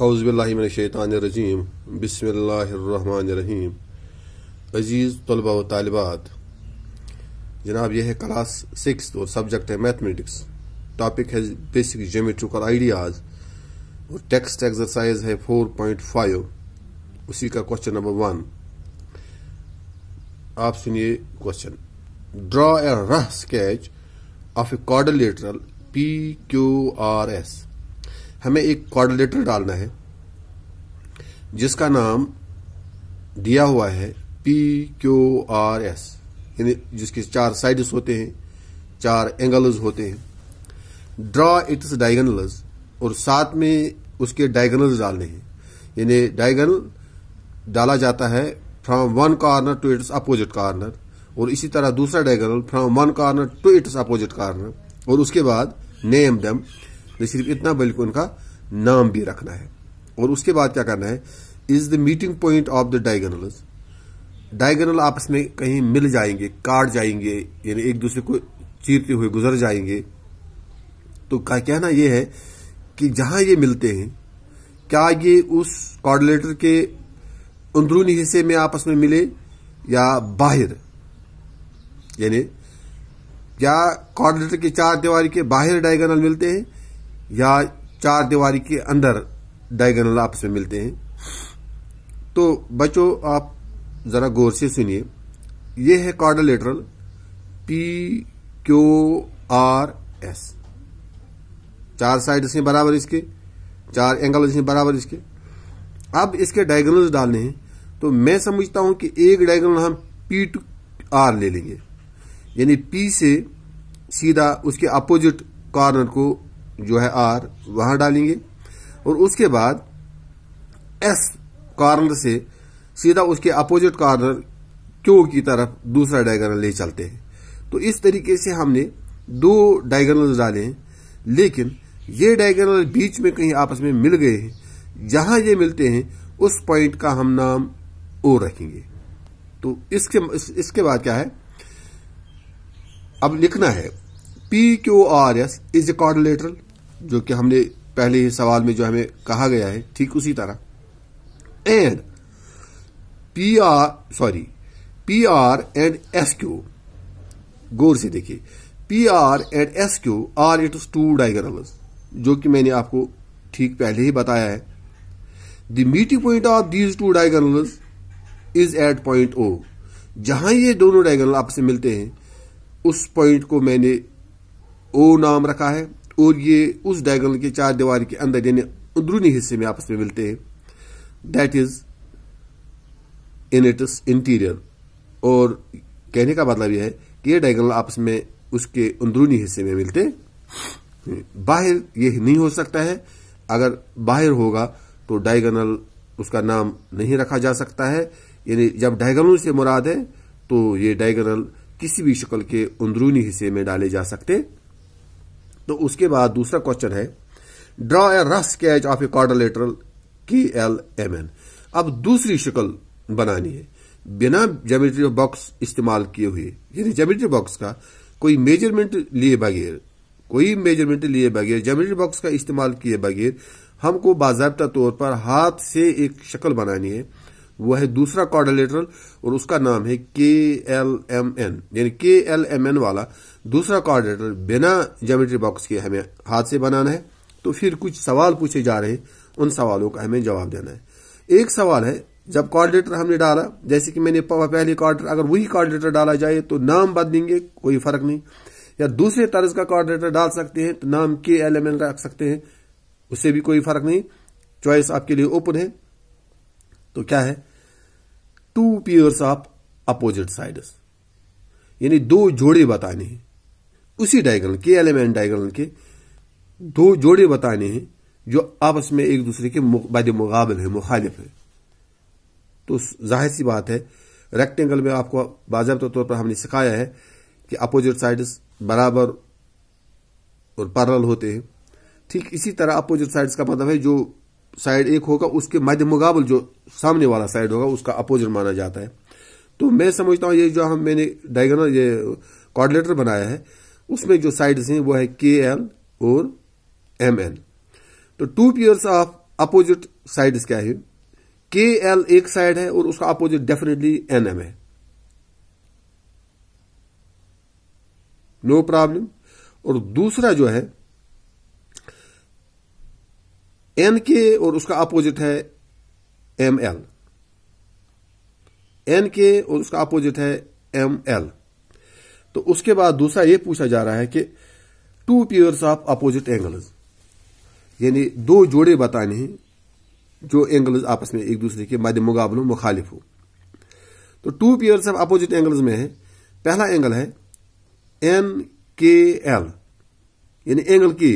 अज़बिल्लिनशैतानरजीम बसमीम अज़ीज़ तलबा व तालिबात। जनाब, यह है क्लास सिक्स और सब्जेक्ट है मैथमेटिक्स। टॉपिक है बेसिक जोमेट्रिकल आइडियाज़। और टेक्स्ट एक्सरसाइज है 4.5 उसी का क्वेश्चन नंबर वन। आप सुनिए question. Draw a rough sketch of a quadrilateral P Q R S. हमें एक कॉर्डिनेटर डालना है, जिसका नाम दिया हुआ है पी क्यू आर एस यानी जिसके चार साइड्स होते हैं, चार एंगल्स होते हैं। ड्रॉ इट्स डायगनल्स और साथ में उसके डायगनल्स डालने हैं। यानी डायगनल डाला जाता है from one corner to its opposite corner और इसी तरह दूसरा diagonal from one corner to its opposite corner और उसके बाद नेम दम तो सिर्फ़ इतना बल्कि उनका नाम भी रखना है। और उसके बाद क्या करना है? Is the meeting point of the diagonals diagonal आपस में कहीं मिल जाएँगे, काट जाएँगे, यानी एक दूसरे को चीरते हुए गुजर जाएँगे। तो कहना यह है कि जहाँ ये मिलते हैं, क्या ये उस कॉर्डिनेटर के अंदरूनी हिस्से में आपस में मिले या बाहर? यानी, क्या कॉर्डिनेटर की चार दीवारी के बाहर डायगोनल मिलते हैं या चार दीवारी के अंदर डायगोनल आपस में मिलते हैं। तो बच्चों, आप जरा गौर से सुनिए। यह है quadrilateral P Q R S चार साइड से बराबर इसके, चार एंगल से बराबर इसके। अब इसके डायगोनल्स डालने हैं। तो मैं समझता हूँ कि एक डायगोनल हम पी टू आर ले लेंगे। यानी पी से सीधा उसके अपोजिट कॉर्नर को जो है आर वहाँ डालेंगे। और उसके बाद एस कॉर्नर से सीधा उसके अपोजिट कॉर्नर क्यू की तरफ़ दूसरा डायगोनल ले चलते हैं। तो इस तरीके से हमने दो डायगोनल डाले हैं, लेकिन ये डायगोनल बीच में कहीं आपस में मिल गए हैं। जहाँ ये मिलते हैं, उस पॉइंट का हम नाम ओ रखेंगे। तो इसके इसके बाद क्या है? अब लिखना है P Q R S is a quadrilateral जो कि हमने पहले ही सवाल में जो हमें कहा गया है, ठीक उसी तरह। And P R sorry P R and S Q गौर से देखिए P R and S Q are it two diagonals जो कि मैंने आपको ठीक पहले ही बताया है। The meeting point of these two diagonals is at point O जहाँ ये दोनों डायगोनल आपस मिलते हैं, उस पॉइंट को मैंने ओ नाम रखा है और ये उस डायगोनल के चार दीवार के अंदर यानी अंदरूनी हिस्से में आपस में मिलते हैं। That is in its interior और कहने का मतलब यह है कि ये डायगोनल आपस में उसके अंदरूनी हिस्से में मिलते बाहर ये नहीं हो सकता है। अगर बाहर होगा तो डायगोनल उसका नाम नहीं रखा जा सकता है। यानी जब डायगोनल से मुराद है तो ये डायगोनल किसी भी शक्ल के अंदरूनी हिस्से में डाले जा सकते तो उसके बाद दूसरा क्वेश्चन है draw a rough sketch of a quadrilateral K L M N अब दूसरी शक्ल बनानी है। बिना जेमेट्री बॉक्स इस्तेमाल किए हुए, यानी जेमेट्री बॉक्स का कोई मेज़रमेंट लिए बगैर, कोई मेज़रमेंट लिए बगैर जेमेट्री बॉक्स का इस्तेमाल किए बगैर, हमको बाजाबता तौर पर हाथ से एक शक्ल बनानी है। वो है दूसरा कॉर्डोलेटरल और उसका नाम है के एल एम एन यानी के एल एम एन वाला दूसरा कॉर्डिनेटर बिना ज्योमेट्री बॉक्स के हमें हाथ से बनाना है। तो फिर कुछ सवाल पूछे जा रहे हैं, उन सवालों का हमें जवाब देना है। एक सवाल है, जब कॉर्डिनेटर हमने डाला, जैसे कि मैंने पहले कॉर्डिनेटर अगर वही कॉर्डिनेटर डाला जाए तो नाम बदलेंगे कोई फ़र्क नहीं। या दूसरे तर्ज का कॉर्डिनेटर डाल सकते हैं तो नाम के एल एम एन रख सकते हैं, उससे भी कोई फ़र्क नहीं। चॉइस आपके लिए ओपन है। तो क्या है? Two pairs of opposite sides. यानी दो जोड़े बताने हैं। उसी डायगोनल के, एलिमेंट डायगोनल के दो जोड़े बताने हैं, जो आपस में एक दूसरे के बाद मुकाबल है, मुखालिफ है। तो ज़ाहिर सी बात है रेक्टेंगल में आपको बाजाबत तौर पर हमने सिखाया है कि अपोजिट साइड्स बराबर और पैरल होते हैं। ठीक इसी तरह अपोजिट साइड्स का मतलब है जो साइड एक होगा, उसके मध्य मुकाबल जो सामने वाला साइड होगा, उसका अपोजिट माना जाता है। तो मैं समझता हूँ, ये जो हम मैंने डायगोनल ये कॉर्डिनेटर बनाया है, उसमें जो साइड्स हैं, वो है के एल और एम एन तो two pairs of opposite sides क्या है? के एल एक साइड है और उसका अपोजिट डेफिनेटली एन एम है। नो no प्रॉब्लम और दूसरा जो है एन के और उसका अपोजिट है एम एल एन के और उसका अपोजिट है एम एल तो उसके बाद दूसरा ये पूछा जा रहा है कि two pairs of opposite angles यानी दो जोड़े बताने हैं, जो एंगल्स आपस में एक दूसरे के मध्य मुकाबलों मुखालिफ हो। तो two pairs of opposite angles में है, पहला एंगल है एन के एल यानी एंगल के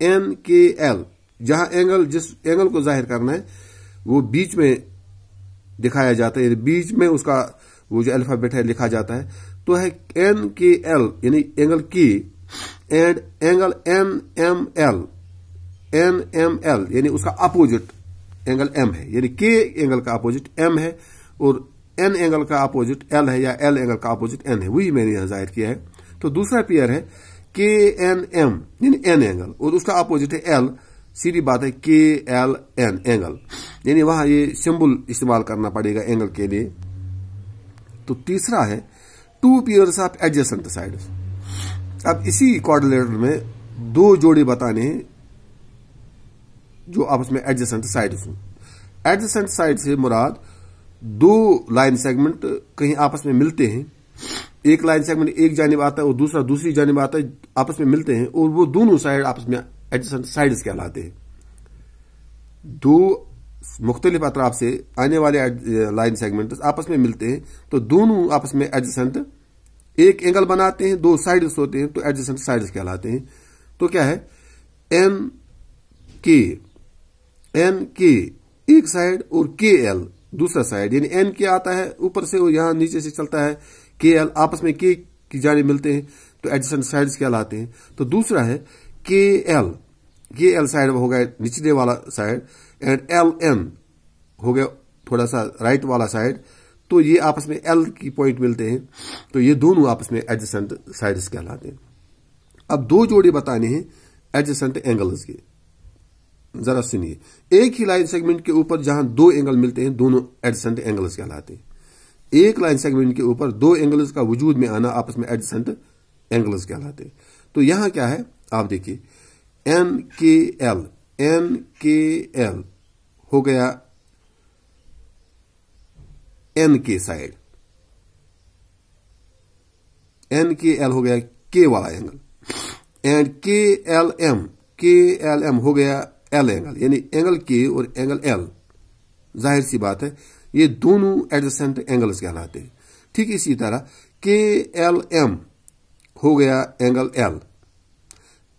एन के एल जहाँ एंगल जिस एंगल को ज़ाहिर करना है, वो बीच में दिखाया जाता है। बीच में उसका वो जो अल्फ़ाबेट है लिखा जाता है तो है एन के एल यानी angle K and angle N M L N M L यानी उसका अपोजिट एंगल एम है। यानी के एंगल का अपोजिट एम है, और एन एंगल का अपोजिट एल है, या एल एंगल का अपोजिट एन है, वही मैंने यहाँ ज़ाहिर किया है। तो दूसरा पेयर है के एन एम यानी एन एंगल और उसका अपोजिट है एल सीधी बात है के एल एन एंगल यानी वहाँ ये सिंबल इस्तेमाल करना पड़ेगा एंगल के लिए। तो तीसरा है two pairs of adjacent side अब इसी क्वाड्रिलेटर में दो जोड़े बताने हैं जो आपस में एडजस्टेंट साइड हूँ। एडजस्टेंट साइड से मुराद दो लाइन सेगमेंट कहीं आपस में मिलते हैं। एक लाइन सेगमेंट एक जानब आता है और दूसरा दूसरी जानब आता है, आपस में मिलते हैं और वो दोनों साइड आपस में एडजस्टेंट साइड्स कहलाते हैं। दो मुख्तलिफ़ अतराफ से आने वाले लाइन सेगमेंट आपस में मिलते हैं तो दोनों आपस में एडजस्टेंट, एक एंगल बनाते हैं, दो साइड्स होते हैं तो एडजस्टेंट साइड्स कहलाते हैं। तो क्या है? एन के एन के, एक साइड और के एल, दूसरा साइड, यानी एन के आता है ऊपर से वो यहाँ नीचे से चलता है, के एल, आपस में के की जाने मिलते हैं तो एडजस्टेंट साइड्स कहलाते हैं। तो दूसरा है के एल के एल साइड हो गया निचले वाला साइड एंड एल एन हो गया थोड़ा सा राइट वाला साइड तो ये आपस में एल की पॉइंट मिलते हैं। तो ये दोनों आपस में एडजस्टेंट साइड्स कहलाते हैं। अब दो जोड़े बताने हैं एडजस्टेंट एंगल्स के। जरा सुनिए। एक ही लाइन सेगमेंट के ऊपर जहाँ दो एंगल मिलते हैं, दोनों एडजस्टेंट एंगल्स कहलाते हैं। एक लाइन सेगमेंट के ऊपर दो एंगल्स का वजूद में आना आपस में एडजस्टेंट एंगल्स कहलाते हैं। तो यहाँ क्या है? आप देखिए एन के एल एन के एल हो गया एन के साइड एन के एल हो गया के वाला angle and K L M K L M हो गया एल एंगल यानी एंगल के और एंगल एल ज़ाहिर सी बात है, ये दोनों एडजस्टेंट एंगल्स कहलाते हैं। ठीक इसी तरह के एल एम हो गया angle L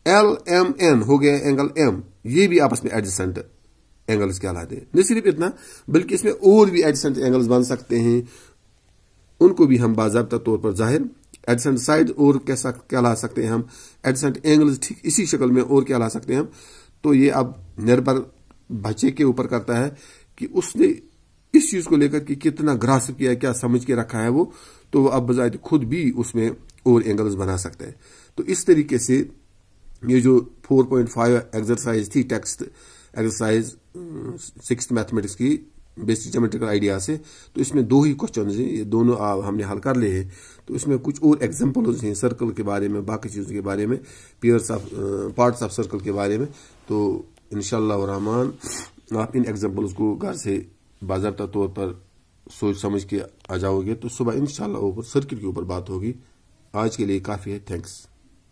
L M N हो गया एंगल एम ये भी आपस में एडजस्टेंट एंगल्स कहलाते हैं न सिर्फ़ इतना, बल्कि इसमें और भी एडजस्टेंट एंगल्स बन सकते हैं। उनको भी हम बाबा तौर पर ज़ाहिर एडसेंट साइड और कैसा कहला सकते हैं हम एडसेंट एंगल्स ठीक इसी शक्ल में और कहला सकते हैं हम। तो ये अब निर्भर बच्चे के ऊपर करता है कि उसने इस चीज़ को लेकर कि कितना ग्रास किया क्या समझ के रखा है वो तो वो अब बजाय खुद भी उसमें और एंगल्स बना सकते हैं। तो इस तरीके से ये जो 4.5 एक्सरसाइज थी टेक्स्ट एक्सरसाइज सिक्स मैथमेटिक्स की बेसिक जोमेट्रिकल आइडिया से तो इसमें दो ही क्वेश्चन हैं, ये दोनों हमने हल कर लिए हैं। तो इसमें कुछ और एग्जाम्पल्स हैं सर्कल के बारे में, बाकी चीज़ों के बारे में pairs of parts of circle के बारे में। तो इनशाला रहमान, आप इन एग्जाम्पल्स को घर से बाबा तौर पर सोच समझ के आ जाओगे। तो सुबह इनशाला ऊपर सर्किट के ऊपर बात होगी। आज के लिए काफ़ी है। थैंक्स